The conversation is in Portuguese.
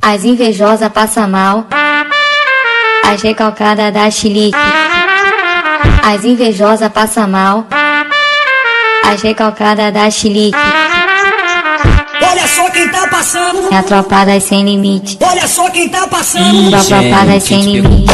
As invejosas passa mal. As recalcadas da chilique. As invejosas passa mal. As recalcadas da chilique. Olha só quem tá passando. É a tropa das sem limite. Olha só quem tá passando. A tropa das é sem limite.